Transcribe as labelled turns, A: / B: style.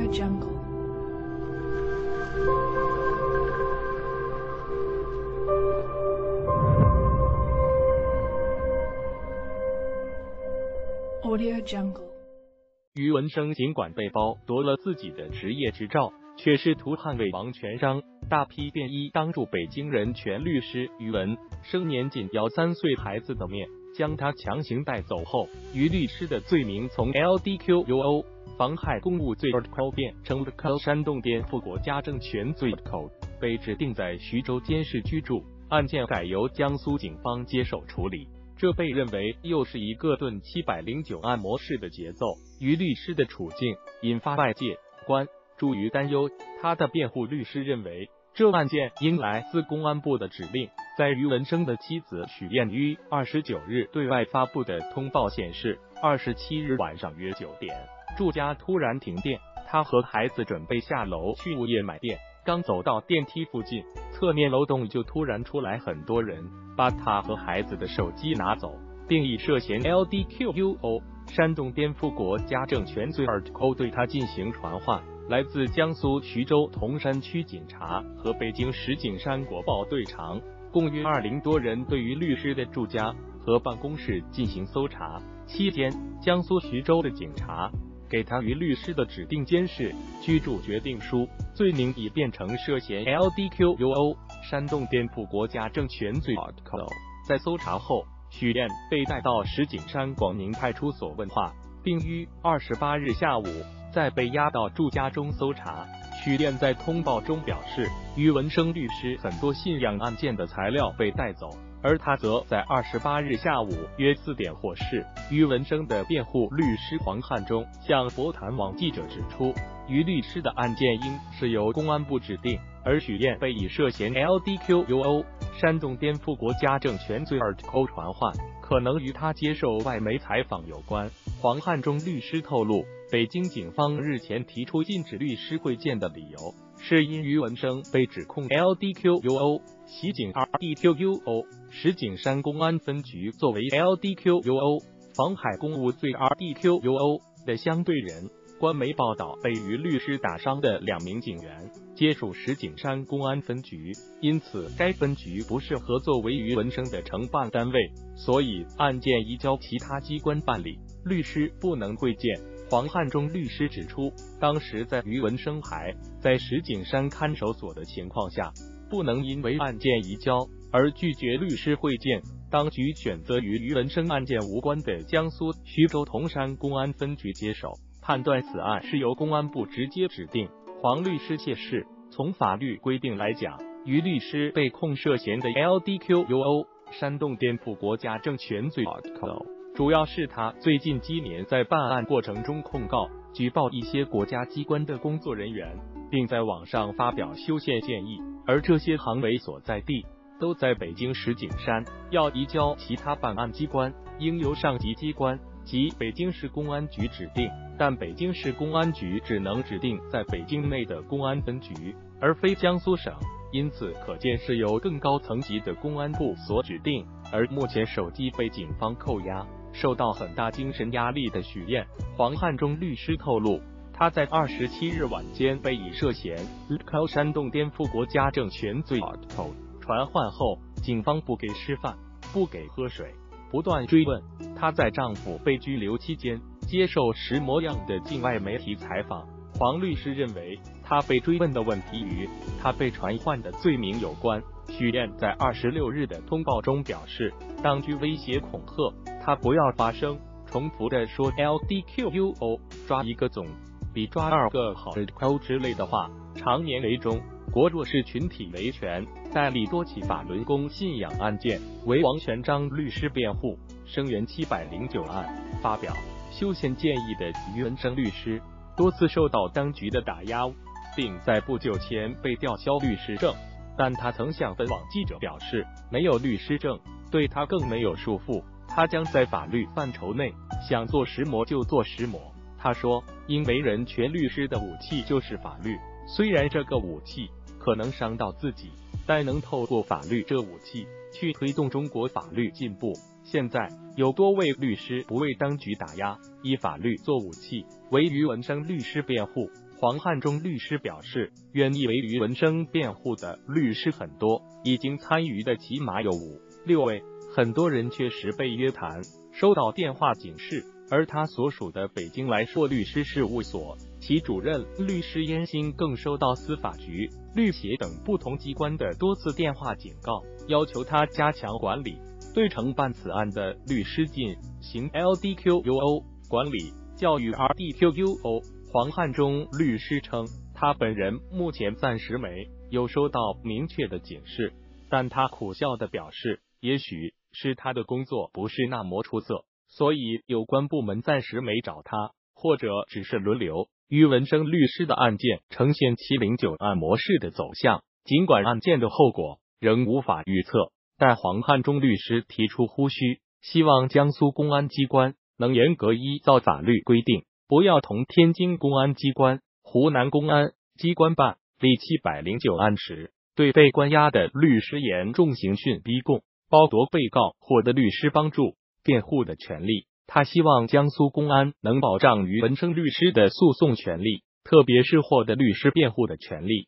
A: Audio Jungle. Audio Jungle.
B: 于文生尽管被包夺了自己的职业执照，却试图捍卫王权章。大批便衣当住北京人权律师于文生年仅幺三岁孩子的面，将他强行带走后，于律师的罪名从 LDQUO 妨害公务罪变成了煽动颠覆国家政权罪口，被指定在徐州监视居住。案件改由江苏警方接手处理。这被认为又是一个盾七百零九案模式的节奏。于律师的处境引发外界关注与担忧。他的辩护律师认为，这案件应来自公安部的指令。在于文生的妻子许艳于二十九日对外发布的通报显示，二十七日晚上约九点，住家突然停电，他和孩子准备下楼去物业买电，刚走到电梯附近，侧面楼栋就突然出来很多人，把他和孩子的手机拿走，并以涉嫌 LDQUO 煽动颠覆国家政权罪而扣对他进行传唤。来自江苏徐州铜山区警察和北京石景山国报队长共约二零多人，对于律师的住家和办公室进行搜查。期间，江苏徐州的警察给他与律师的指定监视居住决定书，罪名已变成涉嫌 LDQUO 煽动颠覆国家政权罪。在搜查后，许燕被带到石景山广宁派出所问话，并于二十八日下午。在被押到住家中搜查，许燕在通报中表示，于文生律师很多信仰案件的材料被带走，而他则在二十八日下午约四点获释。于文生的辩护律师黄汉中向博谈网记者指出，于律师的案件应是由公安部指定，而许燕被以涉嫌 LDQUO 煽动颠覆国家政权罪而扣传唤，可能与他接受外媒采访有关。黄汉中律师透露。北京警方日前提出禁止律师会见的理由，是因于文生被指控 LDQUO 袭警 RDQUO 石景山公安分局作为 LDQUO 妨害公务罪 RDQUO 的相对人。官媒报道，被于律师打伤的两名警员皆属石景山公安分局，因此该分局不是合作为于文生的承办单位，所以案件移交其他机关办理，律师不能会见。黄汉忠律师指出，当时在于文生还在石景山看守所的情况下，不能因为案件移交而拒绝律师会见。当局选择与于文生案件无关的江苏徐州铜山公安分局接手，判断此案是由公安部直接指定。黄律师解释，从法律规定来讲，于律师被控涉嫌的 LDQUO 煽动颠覆国家政权罪。主要是他最近几年在办案过程中控告、举报一些国家机关的工作人员，并在网上发表修宪建议，而这些行为所在地都在北京石景山。要移交其他办案机关，应由上级机关及北京市公安局指定，但北京市公安局只能指定在北京内的公安分局，而非江苏省，因此可见是由更高层级的公安部所指定。而目前手机被警方扣押。受到很大精神压力的许燕，黄汉中律师透露，他在二十七日晚间被以涉嫌靠煽动颠覆国家政权罪传唤后，警方不给吃饭，不给喝水，不断追问。她在丈夫被拘留期间接受什模样的境外媒体采访。黄律师认为，她被追问的问题与她被传唤的罪名有关。许燕在二十六日的通报中表示，当局威胁恐吓。她不要发声，重复的说 LDQUO 抓一个总比抓二个好之类的话。常年为中国弱势群体维权代理多起法轮功信仰案件，为王全章律师辩护，声援七百零九案，发表修宪建议的于文生律师多次受到当局的打压，并在不久前被吊销律师证。但他曾向本网记者表示，没有律师证对他更没有束缚。他将在法律范畴内想做石磨就做石磨。他说：“因为人权律师的武器就是法律，虽然这个武器可能伤到自己，但能透过法律这武器去推动中国法律进步。现在有多位律师不为当局打压，以法律做武器，为于文生律师辩护。”黄汉中律师表示，愿意为于文生辩护的律师很多，已经参与的起码有五六位，很多人确实被约谈，收到电话警示。而他所属的北京来硕律师事务所，其主任律师燕兴更收到司法局、律协等不同机关的多次电话警告，要求他加强管理。对承办此案的律师进行 LDQUO 管理教育 RDQUO，黄汉中律师称，他本人目前暂时没有收到明确的警示，但他苦笑的表示，也许是他的工作不是那么出色。所以，有关部门暂时没找他，或者只是轮流。于文生律师的案件呈现七零九案模式的走向，尽管案件的后果仍无法预测，但黄汉忠律师提出呼吁，希望江苏公安机关能严格依照法律规定，不要同天津公安机关、湖南公安机关办理七百零九案时，对被关押的律师严重刑讯逼供，剥夺被告获得律师帮助。辩护的权利，他希望江苏公安能保障于文生律师的诉讼权利，特别是获得律师辩护的权利。